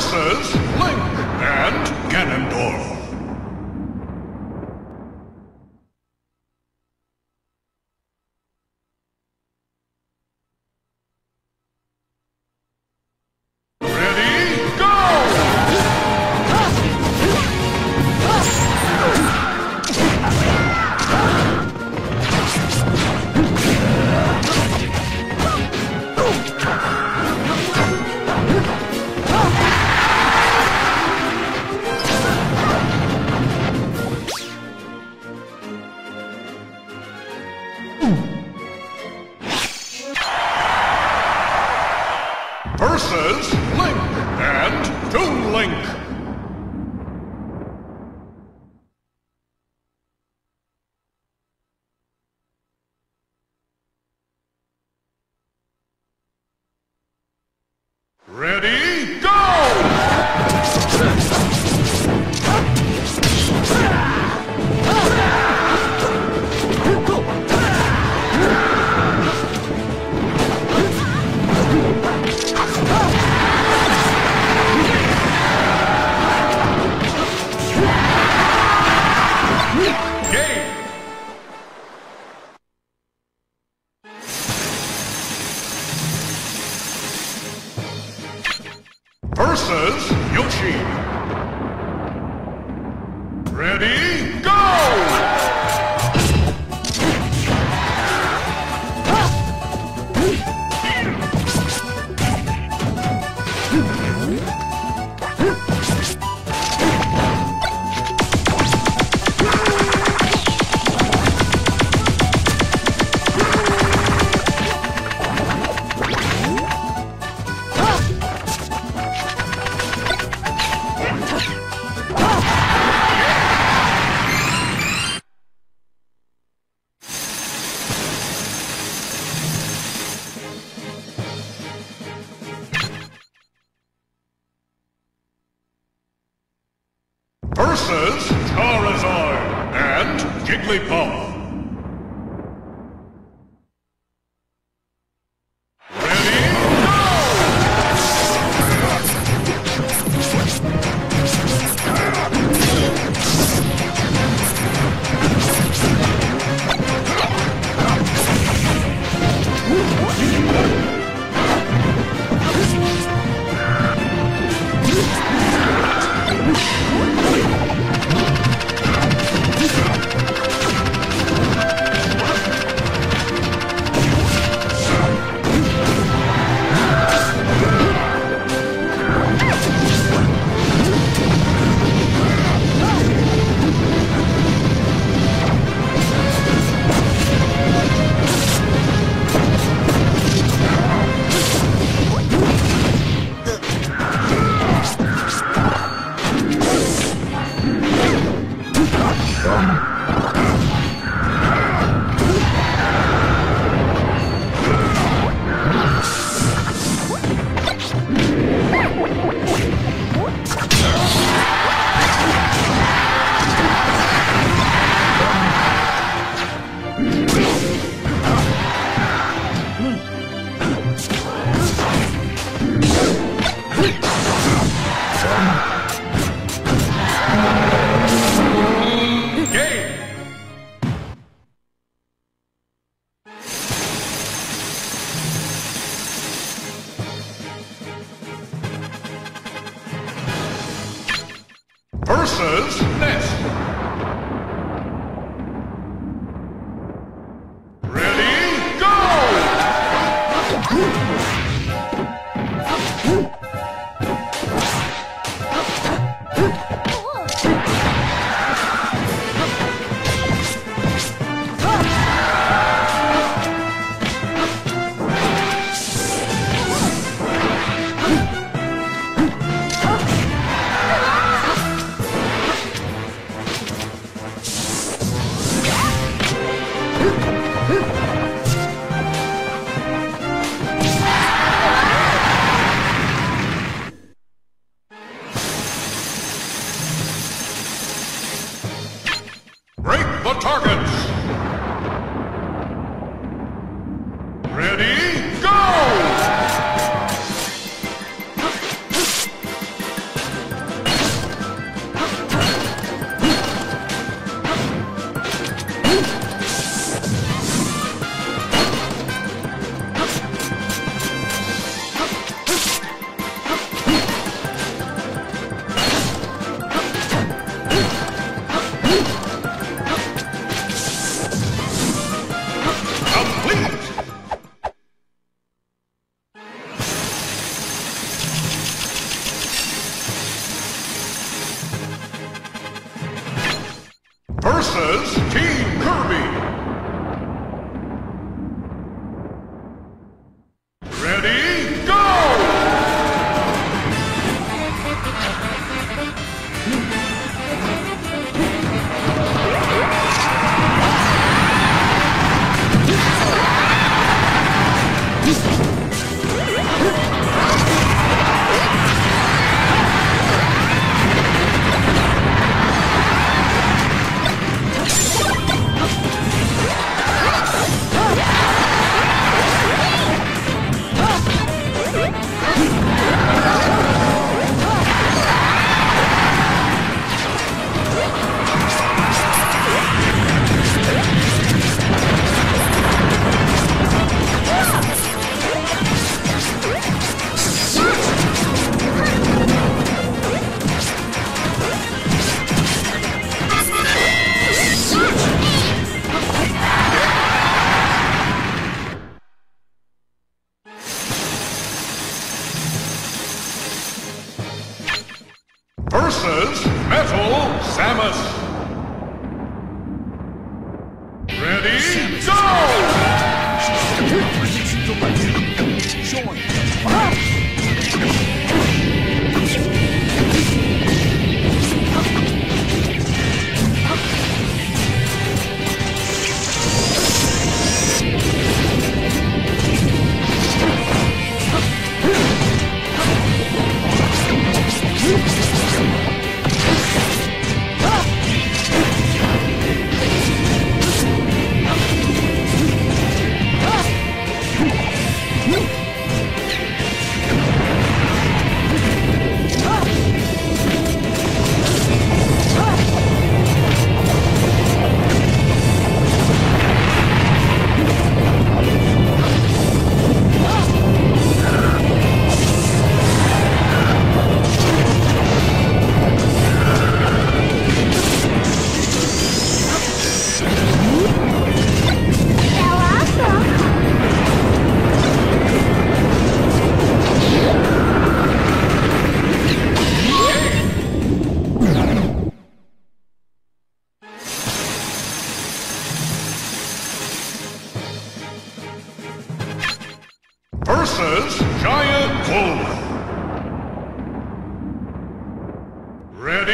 versus Link and Ganondorf. Ready, Jigglypuff. Versus Metal Samus. Ready, go! versus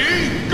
Ready,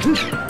Complete!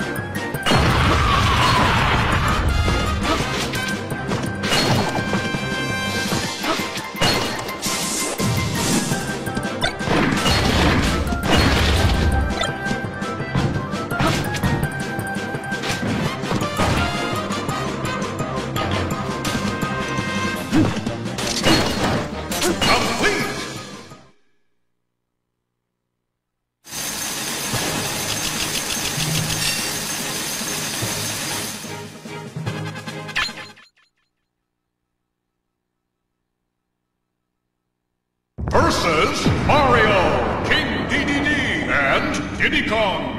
Versus Mario, King Dedede, and Diddy Kong.